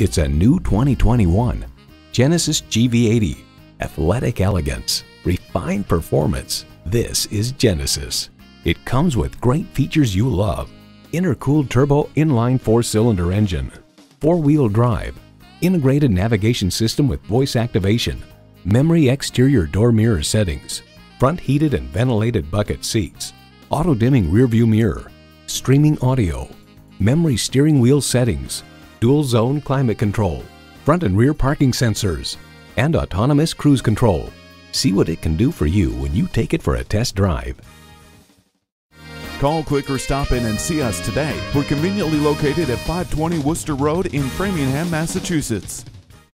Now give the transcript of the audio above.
It's a new 2021 Genesis GV80. Athletic elegance, refined performance. This is Genesis. It comes with great features you love. Intercooled turbo inline four-cylinder engine, four-wheel drive, integrated navigation system with voice activation, memory exterior door mirror settings, front heated and ventilated bucket seats, auto dimming rearview mirror, streaming audio, memory steering wheel settings, dual zone climate control, front and rear parking sensors, and autonomous cruise control. See what it can do for you when you take it for a test drive. Call, click, or stop in and see us today. We're conveniently located at 520 Worcester Road in Framingham, Massachusetts.